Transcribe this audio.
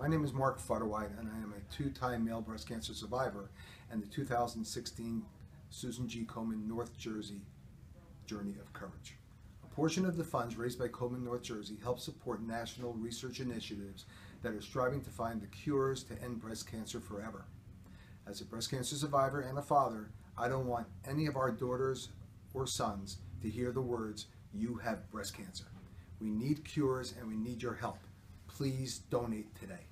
My name is Marc Futterweit, and I am a two-time male breast cancer survivor and the 2016 Susan G. Komen North Jersey Journey of Courage. A portion of the funds raised by Komen North Jersey helps support national research initiatives that are striving to find the cures to end breast cancer forever. As a breast cancer survivor and a father, I don't want any of our daughters or sons to hear the words, you have breast cancer. We need cures and we need your help. Please donate today.